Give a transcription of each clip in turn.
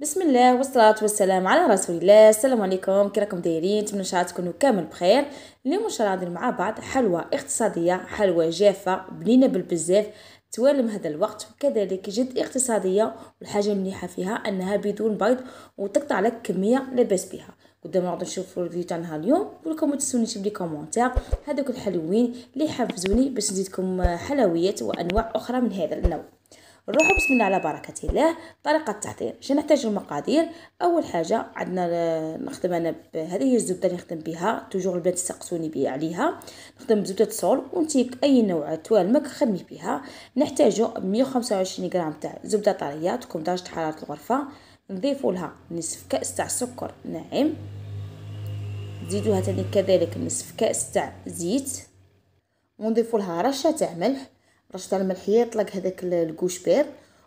بسم الله والصلاة والسلام على رسول الله. السلام عليكم. كي راكم دايرين؟ نتمنى إن تكونوا كامل بخير. اليوم إن شاء الله مع بعض حلوى اقتصادية حلوى جافة بنينة بالبزاف توالم هذا الوقت. وكذلك جد اقتصادية والحاجة المليحة فيها أنها بدون بيض وتقطع لك كمية لاباس بها. قدام نقعدو نشوفو الفيديو تاعنا اليوم. ولكم تنسونيش ب les commentaires. هذوك الحلوين اللي يحفزوني باش نزيدكم حلويات وأنواع أخرى من هذا النوع. نروحوا بسم الله على بركة الله. طريقة التحضير شنو نحتاج المقادير. أول حاجة عندنا نخدم أنا بهذه هي الزبدة اللي نخدم بها. توجور البنات تسقسوني بي عليها. نخدم بزبدة صول وانتي أي نوع توالمك خدمي بها نحتاجو 125 غرام تاع زبدة طرية تكون درجه حراره الغرفة. نضيفوا لها نصف كأس تاع سكر ناعم. نزيدوها تاني كذلك نصف كأس تاع زيت. ونضيفوا لها رشة تاع ملح. رشه الملح يطلق هذاك الكوشبير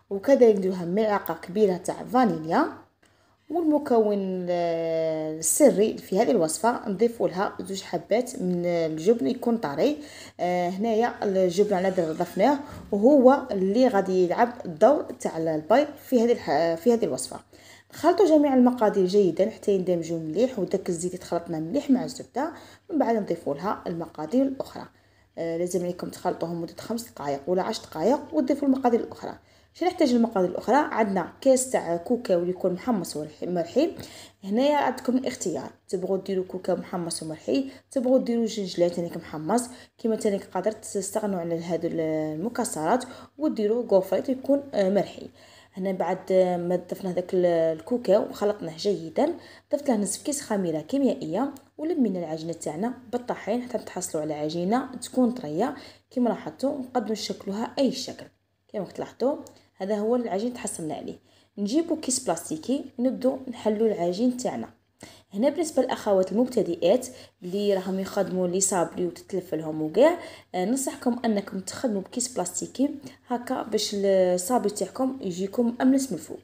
وكذلك نديروها ملعقه كبيرة تاع فانيليا. والمكون السري في هذه الوصفة نضيف لها زوج حبات من الجبن يكون طري. آه، هنايا الجبن على ضفناه وهو اللي غادي يلعب الدور تاع البيض في هذه في هذه الوصفة. نخلطوا جميع المقادير جيدا حتى يندمجوا مليح وداك الزيت يتخلطنا مليح مع الزبدة. من بعد نضيفوا لها المقادير الأخرى. لازم عليكم تخلطوهم مدة خمس دقائق ولا عشر دقائق وتضيفوا المقادير الأخرى. شنو نحتاج المقادير الأخرى؟ عندنا كاس تاع كوكاو اللي يكون محمص ومرحي هنايا عندكم الاختيار. تبغوا ديروا كوكاو محمص ومرحي تبغوا ديروا جنجلان تانيك محمص كيما تانيك قادرت تستغنوا على هادو المكسرات وديروا gaufrette يكون آه، مرحي هنا بعد ما ضفنا هذاك الكوكاو وخلطناه جيدا. ضفت له نصف كيس خميرة كيميائية ولمينا العجينة تاعنا بالطحين حتى تحصلوا على عجينة تكون طرية. كما لاحظتوا نقدروا نشكلوها أي شكل. كما تلاحظوا هذا هو العجين تحصلنا عليه. نجيبو كيس بلاستيكي نبدو نحلو العجين تاعنا. هنا بالنسبة للأخوات المبتدئات اللي راهم يخدموا les sablés وتتلف لهم وكاع آه، ننصحكم أنكم تخدموا بكيس بلاستيكي هكا باش الصابلي تاعكم يجيكم املس من الفوق.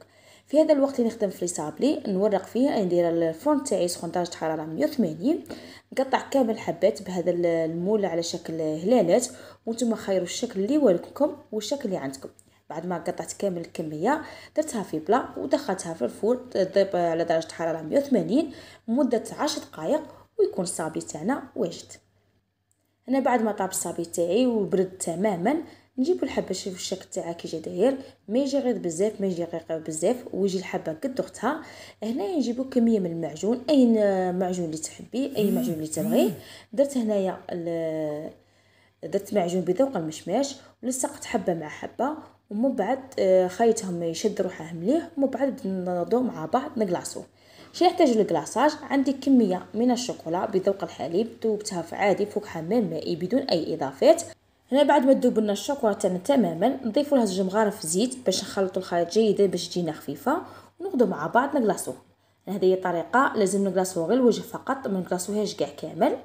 في هذا الوقت اللي نخدم في لي نورق فيه ندير الفرن تاعي سخون درجه حراره 180 نقطع كامل الحبات بهذا المول على شكل هلالات وأنتم خيروا الشكل اللي والكم والشكل اللي عندكم. بعد ما قطعت كامل الكمية درتها في بلا ودخلتها في الفور تطيب على درجة حرارة 180 مدة 10 دقائق ويكون الصابي تاعنا واجد هنا بعد ما طاب الصابي تاعي وبرد تماما نجيبو الحبة شوف الشكل تاعها كي جا داير. ما يجي غير بزاف ما يجي رقيق بزاف. ويجي الحبة قد اختها هنا نجيبو كمية من المعجون أي معجون اللي تحبي أي معجون اللي تبغيه درت هنايا درت معجون بذوق المشماش ولصقت حبة مع حبة ومن بعد آه، خيطهم يشد روحه مليح ومن بعد نضو مع بعض نقلاصو. شي نحتاج للكلاصاج عندي كمية من الشوكولا بذوق الحليب ذوبتها في عادي فوق حمام مائي بدون أي إضافات. هنا بعد ما تذوب لنا الشوكولا تماما نضيفوا لها زوج مغارف زيت باش نخلطوا الخليط جيدا باش تجينا خفيفة ونغدو مع بعض نglaçوه هذه هي طريقة لازم نglaçوه غير الوجه فقط ما نglaçوهاش كاع كامل.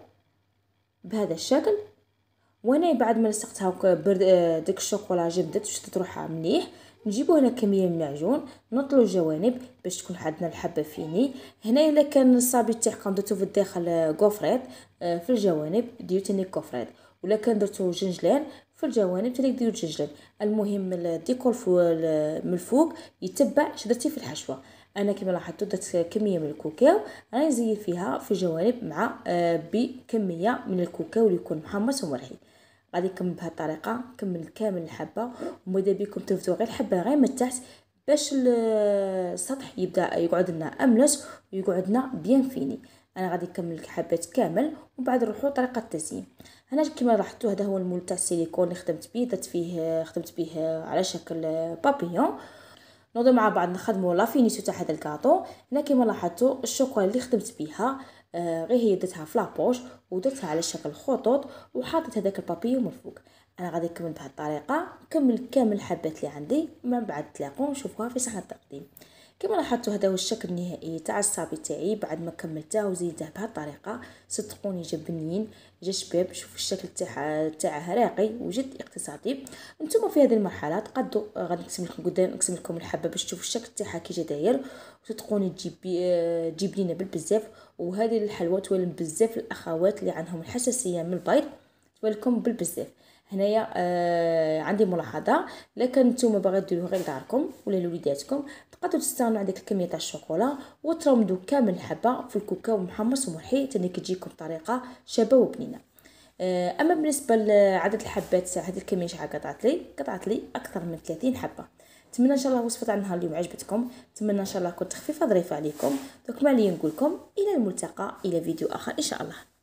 بهذا الشكل وأنا بعد ما لصقتها برد آه، ديك الشوكولا جبدت وشدت روحها مليح نجيبو هنا كمية من المعجون نطلو الجوانب باش تكون عندنا الحبة finie. هنا إلا كان الصابي تاعكم درتو في الداخل gaufrette آه، في الجوانب ديرو تاني gaufrettes. ولا كان درتو جنجلان في الجوانب تاني ديرو جنجلان. المهم الديكور من الفوق يتبع شدرتي في الحشوة. أنا كما لاحظتوا درت كمية من الكوكاو راني فيها في الجوانب مع آه، بكمية من الكوكاو اللي يكون محمص ومرحي. غادي نكمل بهذه الطريقة نكمل كامل الحبة. وماذا بكم تفدوا غير الحبة غير من تحت باش السطح يبدأ يقعد لنا املس ويقعد لنا bien fini. أنا غادي نكمل الحبات كامل ومن بعد نروحوا طريقة التزيين هنا كما لاحظتوا هذا هو ال moule تاع السيليكون اللي خدمت به درت فيه خدمت به على شكل بابيون. نوضو مع بعض نخدموا la finition تاع هذا الكاطو. هنا كما لاحظتوا الشوكولا اللي خدمت بها آه غير هي درتها في la poche ودرتها على شكل خطوط وحطيت هذاك البابيو من الفوق أنا غادي نكمل بهذه الطريقة نكمل كامل الحبات اللي عندي من بعد تلاقوا نشوفوها في صحن التقديم. كما لاحظتوا هذا هو الشكل النهائي تاع الصابي تاعي بعد ما كملته وزيدته بهذه الطريقة صدقوني جا بنين جا شباب شوفوا الشكل تاعها تاعها راقي وجد اقتصادي. نتوما في هذه المرحلة تقدوا غادي نقسم لكم قدام نقسم لكم الحبة باش تشوفوا الشكل تاعها كي جا داير. وصدقوني تجيب تجيب لينا بالبزاف وهذه الحلوى توالم بزاف الأخوات اللي عندهم الحساسية من البيض توالكم بالبزاف. هنايا آه عندي ملاحظة. لكن نتوما باغي ديروه غير لداركم ولا لوليداتكم تقدروا تستغنوا عن ديك الكمية تاع الشوكولا وترمدوا كامل الحبه في الكاكاو محمص ومحي تاني كتجيكم بطريقة شابة وبنينة. آه، أما بالنسبة لعدد الحبات هذه الكمية شحال قطعت لي قطعت لي أكثر من 30 حبة. نتمنى إن شاء الله وصفه تاع النهار اليوم عجبتكم. نتمنى إن شاء الله كنت خفيفه ظريفة عليكم. دوك ما لي نقول لكم إلى الملتقى إلى فيديو آخر إن شاء الله.